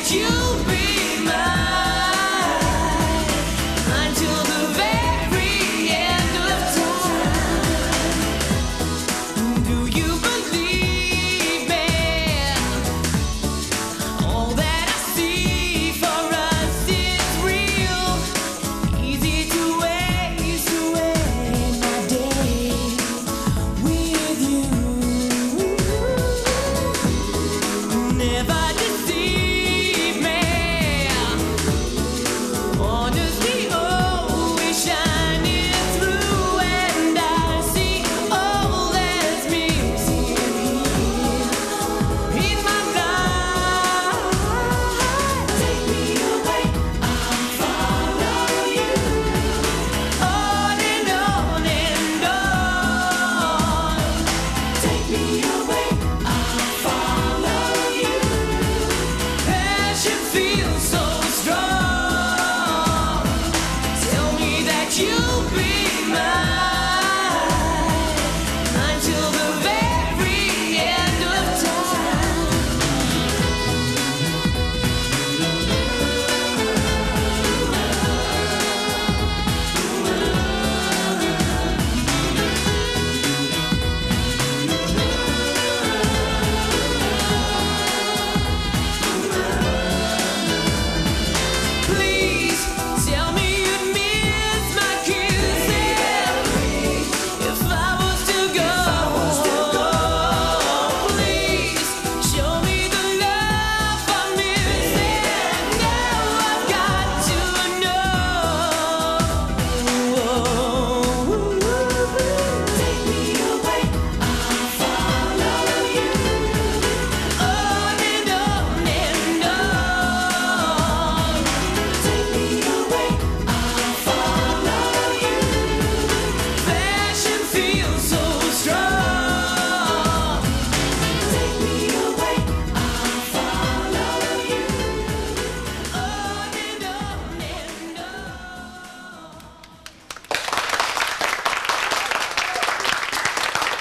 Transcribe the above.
that you be